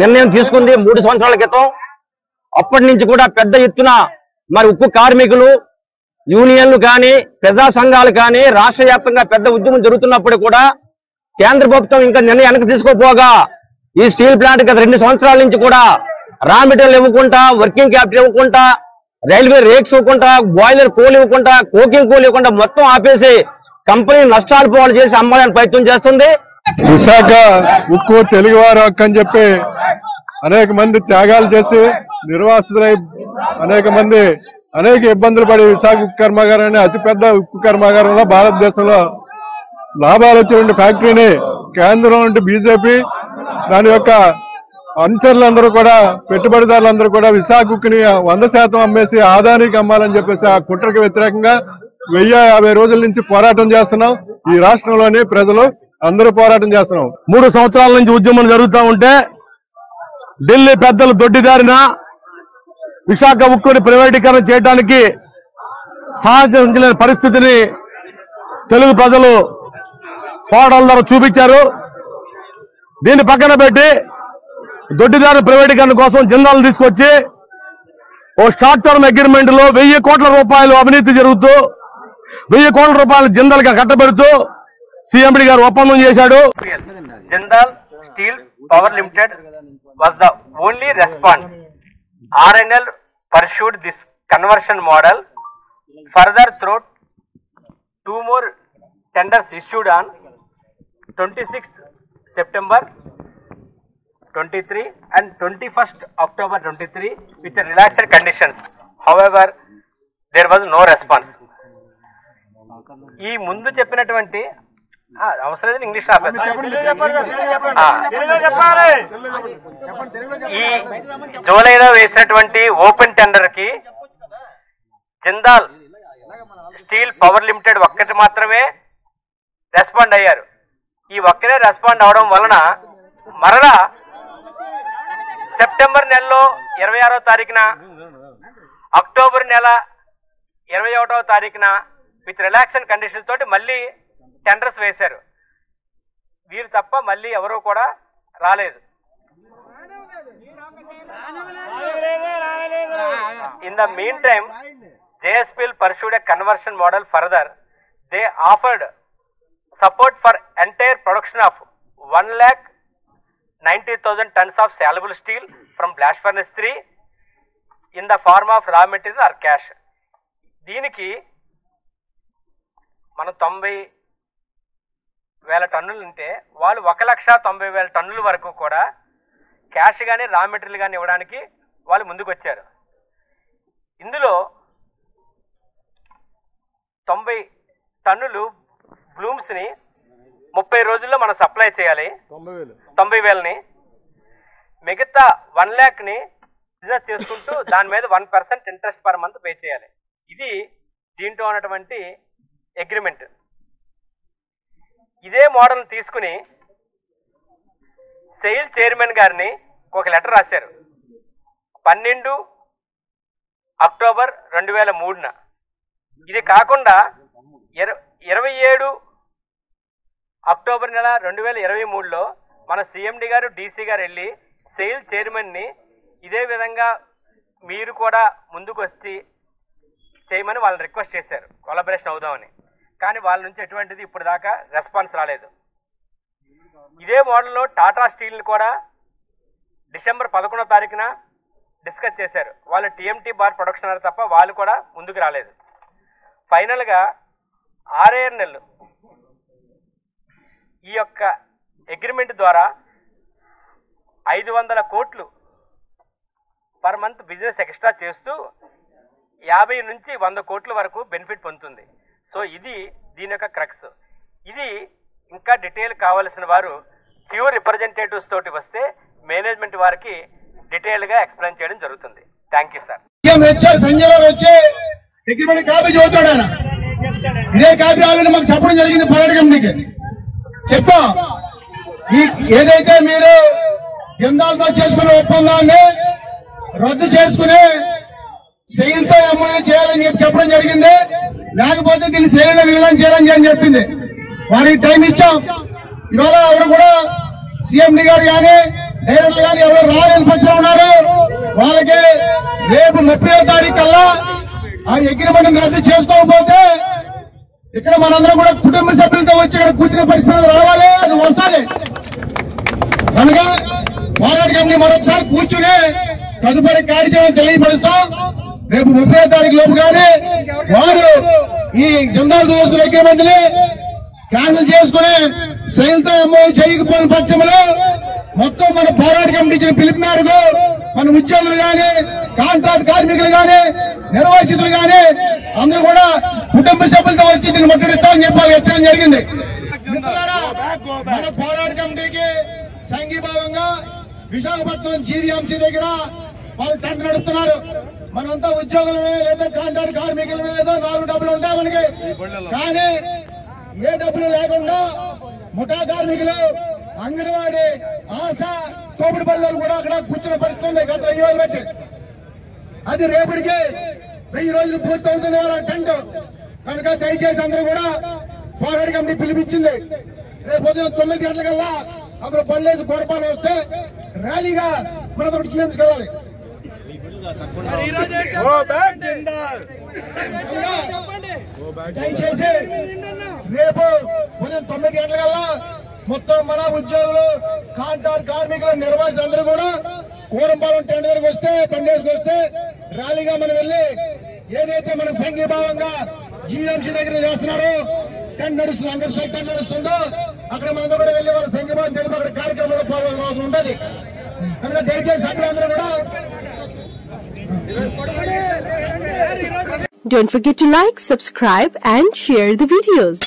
నిర్ణయం తీసుకుంది మూడు సంవత్సరాల క్రితం. అప్పటి నుంచి కూడా పెద్ద ఎత్తున మరి ఉక్కు కార్మికులు యూనియన్లు కానీ ప్రజా సంఘాలు కానీ రాష్ట్ర వ్యాప్తంగా పెద్ద ఉద్యమం జరుగుతున్నప్పుడు కూడా కేంద్ర ప్రభుత్వం ఇంకా నిర్ణయం వెనక తీసుకోపోగా ఈ స్టీల్ ప్లాంట్ గత రెండు సంవత్సరాల నుంచి కూడా రా మెటీరియల్ ఇవ్వకుండా వర్కింగ్ క్యాపిటల్ ఇవ్వకుండా రైల్వే రేక్స్ ఇవ్వకుండా బాయిలర్ కోల్ ఇవ్వకుండా కోకింగ్ కోల్ ఇవ్వకుండా మొత్తం ఆపేసి కంపెనీ నష్టాలు పోవాలి చేసి అమ్మాలని ప్రయత్నం చేస్తుంది. విశాఖ ఉక్కు తెలుగువారు హక్కు అని చెప్పి అనేక మంది త్యాగాలు చేసి నిర్వాసితులై అనేక మంది అనేక ఇబ్బందులు పడి విశాఖ ఉక్కు కర్మాగారం అతిపెద్ద ఉక్కు కర్మాగారంలో భారతదేశంలో లాభాలు వచ్చేటువంటి ఫ్యాక్టరీని కేంద్రం నుండి బీజేపీ దాని యొక్క అనుచరులందరూ కూడా పెట్టుబడిదారులందరూ కూడా విశాఖ ఉక్కుని వంద శాతం అమ్మేసి ఆదానికి అమ్మాలని చెప్పేసి ఆ కుట్రకి వ్యతిరేకంగా వెయ్యి రోజుల నుంచి పోరాటం చేస్తున్నాం ఈ రాష్ట్రంలోని ప్రజలు. అందరూ పోరాటం చేస్తున్నాం. మూడు సంవత్సరాల నుంచి ఉద్యమం జరుగుతూ ఉంటే ఢిల్లీ పెద్దలు దొడ్డిదారిన విశాఖ ఉక్కుని ప్రైవేటీకరణ చేయడానికి సహకరించలేని పరిస్థితిని తెలుగు ప్రజలు పోరాటాల ద్వారా చూపించారు. దీన్ని పక్కన పెట్టి దొడ్డిదారి ప్రైవేటీకరణ కోసం జిందాలు తీసుకొచ్చి ఓ షార్ట్ టర్మ్ అగ్రిమెంట్లో వెయ్యి కోట్ల రూపాయలు అవినీతి జరుగుతూ వెయ్యి కోట్ల రూపాయలు జిందలుగా కట్టబెడుతూ సిఎండి గారు ఒప్పందం చేశాడు Jindal steel power limited was the only respond RNL pursued this conversion model further through two more tenders issued on twenty September 23 and 21st October 23 with a relaxed conditions. However, there was no response. ఈ ముందు చెప్పినటువంటి అవసరం లేదు English ఈ జూలైలో వేసినటువంటి open టెండర్కి Jindal steel power limited ఒక్కటి మాత్రమే రెస్పాండ్ అయ్యారు. ఈ ఒక్కరే రెస్పాండ్ అవడం వలన మరలా సెప్టెంబర్ నెలలో ఇరవై ఆరో తారీఖున అక్టోబర్ నెల ఇరవై ఒకటవ తారీఖున విత్ రిలాక్షన్ కండిషన్స్ తోటి మళ్ళీ టెండర్స్ వేశారు. వీరు తప్ప మళ్ళీ ఎవరో కూడా రాలేదు. In the mean time JSPL pursued conversion model further they offered support for entire production of one lakh ninety thousand tons of saleable steel from blast furnace three in the form of raw material or cash దీనికి మన తొంభై వేల టన్నులు ఉంటే వాళ్ళు ఒక లక్ష తొంభై వేల టన్నుల వరకు కూడా క్యాష్ కానీ రా మెటీరియల్ కానీ ఇవ్వడానికి వాళ్ళు ముందుకు వచ్చారు ఇందులో తొంభై టన్నులు బ్లూమ్స్ని ముప్పై రోజుల్లో మనం సప్లై చేయాలి. తొంభై వేలని. మిగతా వన్ ల్యాక్ని బిజినెస్ చేసుకుంటూ దాని మీద one percent interest per month pay చేయాలి. ఇది దీంట్లో ఉన్నటువంటి అగ్రిమెంట్. ఇదే మోడల్ తీసుకుని సెయిల్ చైర్మన్ గారిని ఒక లెటర్ రాశారు. పన్నెండు అక్టోబర్ రెండు వేల మూడున. ఇది కాకుండా ఇర ఇరవై ఏడు అక్టోబర్ నెల రెండు వేల ఇరవై మూడులో మన సిఎండి గారు డీసీ గారు వెళ్ళి సెయిల్ చైర్మన్ని ఇదే విధంగా మీరు కూడా ముందుకు వచ్చి చేయమని వాళ్ళని రిక్వెస్ట్ చేశారు. కొలాబరేషన్ అవుదామని. కానీ వాళ్ళ నుంచి ఎటువంటిది ఇప్పుడు దాకా రెస్పాన్స్ రాలేదు. ఇదే మోడల్లో టాటా స్టీల్ని కూడా డిసెంబర్ పదకొండో తారీఖున డిస్కస్ చేశారు. వాళ్ళు టీఎంటీ బార్ ప్రొడక్షన్ అన్నారు తప్ప వాళ్ళు కూడా ముందుకు రాలేదు. ఫైనల్గా ఆర్ఏఎన్ఎల్ ఈ యొక్క అగ్రిమెంట్ ద్వారా ఐదు వందల కోట్లు పర్ మంత్ బిజినెస్ ఎక్స్ట్రా చేస్తూ యాభై నుంచి వంద కోట్ల వరకు బెనిఫిట్ పొందుతుంది. సో ఇది దీని యొక్క క్రక్స్ ఇది ఇంకా డీటెయిల్ కావలసిన వారు ప్యూర్ రిప్రజెంటేటివ్స్ తోటి వస్తే మేనేజ్మెంట్ వారికి డీటెయిల్గా ఎక్స్ప్లెయిన్ చేయడం జరుగుతుంది. Thank you sir Sanjay Rao వచ్చి అగ్రిమెంట్ కాపీ చదువుతాడు ఆయన. ఇదే కాపీ ఆల్రెడీ మాకు చెప్పడం జరిగింది పోరాట కమిటీకి చెప్పా. ఈ ఏదైతే మీరు జిందాలతో చేసుకున్న ఒప్పందాన్ని రద్దు చేసుకునే సెయిల్తో చేయాలని చెప్పి చెప్పడం జరిగింది. లేకపోతే దీన్ని సెయిల్ విలీనం చేయాలని అని చెప్పింది. వారికి టైం ఇచ్చాం. ఇవాళ ఎవరు కూడా సీఎండి గారు కానీ డైరెక్టర్ గాని ఎవరు రాలేని పక్షంలో ఉన్నారు. వాళ్ళకి రేపు ముప్పై తారీఖు కల్లా ఆ అగ్రిమెంట్ రద్దు చేసుకోకపోతే ఇక్కడ మనందరం కూడా కుటుంబ సభ్యులతో వచ్చి ఇక్కడ కూర్చునే పరిస్థితులు రావాలి అది వస్తుంది. కనుక పోరాట కమిటీ మరొకసారి కూర్చుని తదుపరి కార్యక్రమం తెలియపరుస్తాం. రేపు ముప్పై తారీఖు లోపుగానే వారు ఈ జెండాలు దోసుకునే అగ్రిమెంట్ని క్యాన్సిల్ చేసుకుని శైలితో అమలు చేయకపోయిన పక్షంలో మొత్తం మన పోరాట కమిటీ ఇచ్చిన పిలుపు మేరకు మన ఉద్యోగులు గాని కాంట్రాక్ట్ కార్మికులు గాని నిర్వాసితులు గాని అందరూ కూడా కుటుంబ సభ్యులతో వచ్చి దీన్ని ముట్టడిస్తామని చెప్పాలి. హెచ్చరించడం జరిగింది. మన పోరాట కమిటీకి సంఘీభావంగా విశాఖపట్నం జీవీఎంసీ దగ్గర వాళ్ళు టెంట్ నడుపుతున్నారు. మనంతా ఉద్యోగులమే లేదా కాంట్రాక్ట్ కార్మికులమే ఏదో నాలుగు డబ్బులు ఉంటాయి మనకి. కానీ ఏ డబ్బులు లేకుండా ముఠా కార్మికులు అంగన్వాడీ ఆశ తోపుడు పల్లెలు కూడా అక్కడ కూర్చున్న పరిస్థితి ఉంది గత వెయ్యి రోజులు బట్టి అది రేపటికి వెయ్యి రోజులు పూర్తవుతుంది వాళ్ళ టెంట్. కనుక దయచేసి అందరూ కూడా పోరాడి కమిటీ పిలిపించింది. రేపు ఉదయం తొమ్మిది గంటలకల్లా అందరూ పళ్ళేసి గొడపాలు వస్తే ర్యాలీగా మన తోటి వెళ్ళాలి. దయచేసి రేపు ఉదయం తొమ్మిది గంటలకల్లా మొత్తం మన ఉద్యోగులు కాంట్రాక్ట్ కార్మికులు నిర్వాసితులు అందరూ కూడా కూరంపాలెం టెంట్ దగ్గరకు వస్తే తండేసుకు వస్తే ర్యాలీగా మనం వెళ్ళి ఏదైతే మన సంఘీభావంగా జీఎంసీ దగ్గర చేస్తున్నారో టెంట్ నడుస్తుంది అందరి సైడ్ టెంట్ నడుస్తుందో అక్కడ మనతో కూడా వెళ్ళి వాళ్ళ సంఘీభావం తెలిపి అక్కడ కార్యక్రమంలో పాల్గొన అవసరం ఉంటుంది. కనుక దయచేసి సభ్యులందరూ కూడా Don't forget to like, subscribe and share the videos.